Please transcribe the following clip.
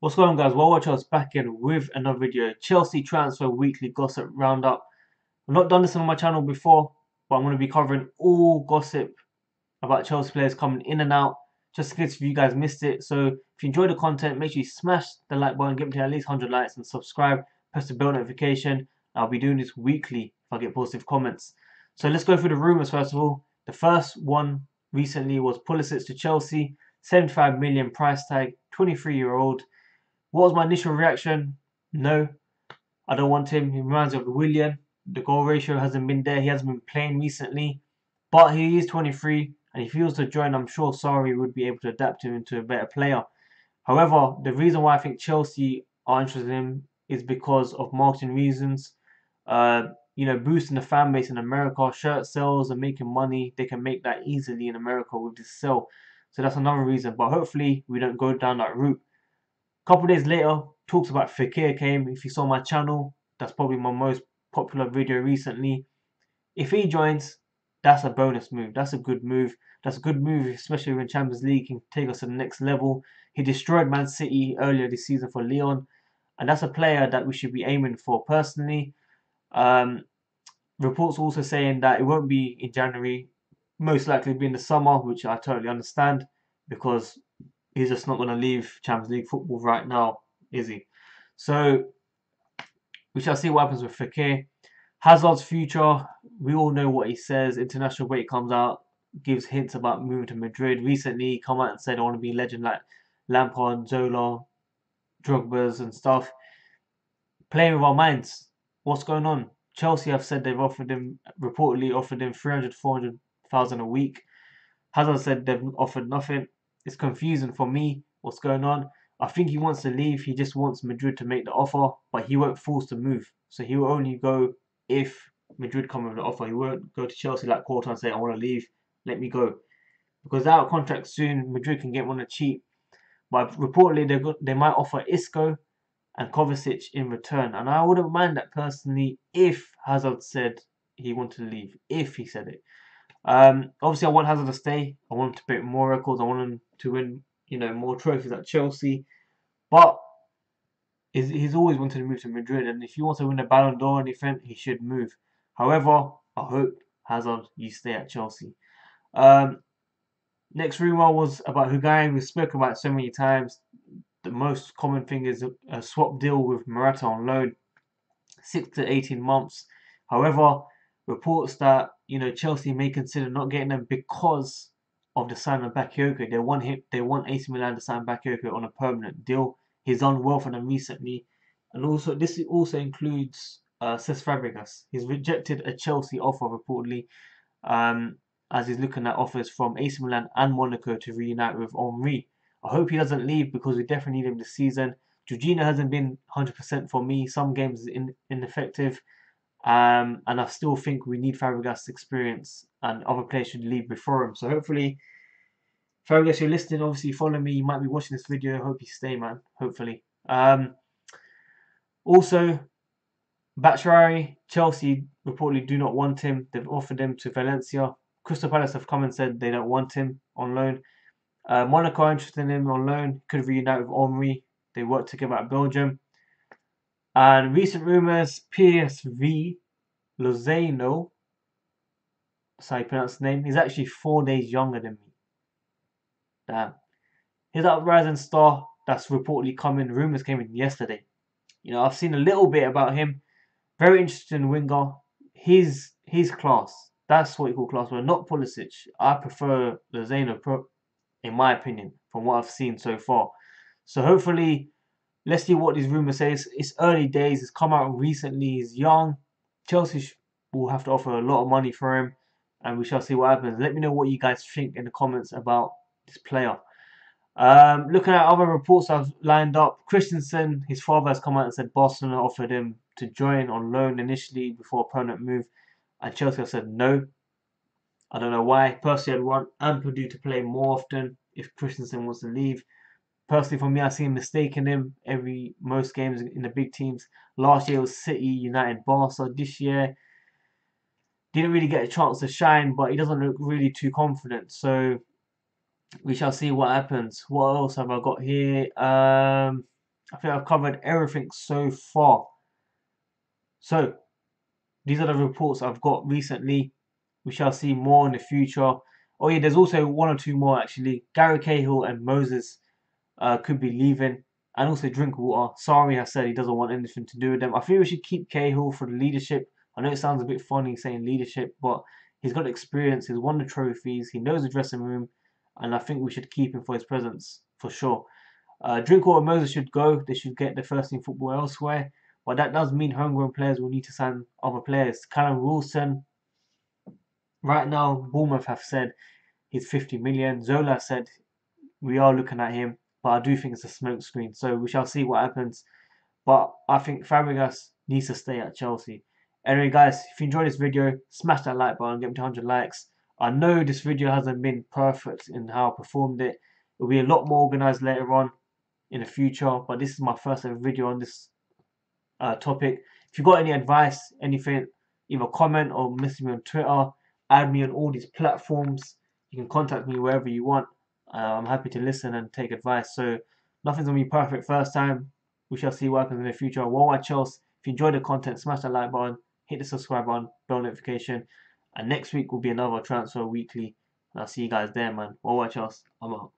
What's going on guys, WorldWideChels back in with another video, Chelsea Transfer Weekly Gossip Roundup. I've not done this on my channel before, but I'm going to be covering all gossip about Chelsea players coming in and out, just in case if you guys missed it. So if you enjoyed the content, make sure you smash the like button, get me at least 100 likes and subscribe, press the bell notification. I'll be doing this weekly if I get positive comments. So let's go through the rumours first of all. The first one recently was Pulisic to Chelsea, 75 million price tag, 23 year old. What was my initial reaction? No, I don't want him. He reminds me of Willian. The goal ratio hasn't been there. He hasn't been playing recently. But he is 23 and if he was to join, I'm sure Sarri would be able to adapt him into a better player. However, the reason why I think Chelsea are interested in him is because of marketing reasons. Uh, you know, boosting the fan base in America, shirt sales and making money. They can make that easily in America with this sell. So that's another reason. But hopefully we don't go down that route couple days later, talks about Fekir came. If you saw my channel, that's probably my most popular video recently. If he joins, that's a bonus move. That's a good move. That's a good move, especially when Champions League can take us to the next level. He destroyed Man City earlier this season for Lyon, and that's a player that we should be aiming for personally. Um, reports also saying that it won't be in January, most likely be in the summer, which I totally understand because he's just not going to leave Champions League football right now, is he? So we shall see what happens with Fekir. Hazard's future, we all know what he says. International weight comes out, gives hints about moving to Madrid. Recently, he come out and said, I want to be a legend like Lampard, Zola, Drogba's and stuff. Playing with our minds. What's going on? Chelsea have said they've offered him, reportedly offered him 300, 400,000 a week. Hazard said they've offered nothing. It's confusing for me what's going on. I think he wants to leave. He just wants Madrid to make the offer, but he won't force the move. So he will only go if Madrid come with the offer. He won't go to Chelsea like Courtois and say, I want to leave. Let me go. Because out of contract soon, Madrid can get one of cheap. But reportedly, they they might offer Isco and Kovacic in return. And I wouldn't mind that personally if Hazard said he wanted to leave. If he said it. Um, obviously, I want Hazard to stay. I want him to break more records. I want him to win, you know, more trophies at Chelsea. But he's, he's always wanted to move to Madrid, and if he wants to win a Ballon d'Or or anything, he should move. However, I hope Hazard you stay at Chelsea. Um, next rumor was about Higuain. We spoke about so many times. The most common thing is a, a swap deal with Morata on loan, six to eighteen months. However, reports that you know Chelsea may consider not getting them because of the sign of Bakayoko. They want him. They want AC Milan to sign Bakayoko on a permanent deal. He's done well for them recently, and also this also includes uh, Cesc Fabregas. He's rejected a Chelsea offer reportedly, um, as he's looking at offers from AC Milan and Monaco to reunite with Henry. I hope he doesn't leave because we definitely need him this season. Jorginho hasn't been 100% for me. Some games in, ineffective. Um, and I still think we need Fabregas' experience and other players should leave before him. So hopefully, Fabregas, you're listening, obviously follow me. You might be watching this video. I hope you stay, man. Hopefully. Um, also, Batshuayi, Chelsea reportedly do not want him. They've offered him to Valencia. Crystal Palace have come and said they don't want him on loan. Uh, Monaco are interested in him on loan. Could reunite with Henry. They work together at Belgium. And recent rumors, PSV Lozano, how you pronounce the name, he's actually four days younger than me. Damn. He's that rising star that's reportedly coming. Rumors came in yesterday. You know, I've seen a little bit about him. Very interesting winger. He's he's class. That's what you call class. But not Pulisic. I prefer Lozano, in my opinion, from what I've seen so far. So hopefully Let's see what these rumors say. It's, early days. It's come out recently. He's young. Chelsea will have to offer a lot of money for him, and we shall see what happens. Let me know what you guys think in the comments about this player. Um, looking at other reports I've lined up, Christensen, his father has come out and said Boston offered him to join on loan initially before a permanent move, and Chelsea have said no. I don't know why. Personally, I'd want Ampadu to play more often if Christensen wants to leave personally for me, I see a mistake in him every most games in the big teams. Last year was City, United, Barca. This year didn't really get a chance to shine, but he doesn't look really too confident. So we shall see what happens. What else have I got here? Um, I think I've covered everything so far. So, these are the reports I've got recently. We shall see more in the future. Oh yeah, there's also one or two more actually. Gary Cahill and Moses uh, could be leaving. And also Drinkwater. Sarri has said he doesn't want anything to do with them. I think we should keep Cahill for the leadership. I know it sounds a bit funny saying leadership, but he's got experience. He's won the trophies. He knows the dressing room. And I think we should keep him for his presence for sure. Uh, Drinkwater and Moses should go. They should get their first team football elsewhere. But that does mean homegrown players will need to sign other players. Callum Wilson, right now, Bournemouth have said he's 50 million. Zola said we are looking at him, but I do think it's a smokescreen. So we shall see what happens. But I think Fabregas needs to stay at Chelsea. Anyway, guys, if you enjoyed this video, smash that like button, get me to 100 likes. I know this video hasn't been perfect in how I performed it. It'll be a lot more organized later on in the future, but this is my first ever video on this uh, topic. If you've got any advice, anything, either comment or message me on Twitter, add me on all these platforms. You can contact me wherever you want. Uh, I'm happy to listen and take advice. So nothing's gonna be perfect first time. We shall see what happens in the future. Watch else. If you enjoyed the content, smash that like button, hit the subscribe button, bell notification. And next week will be another transfer weekly. And I'll see you guys there, man. Watch us. I'm out.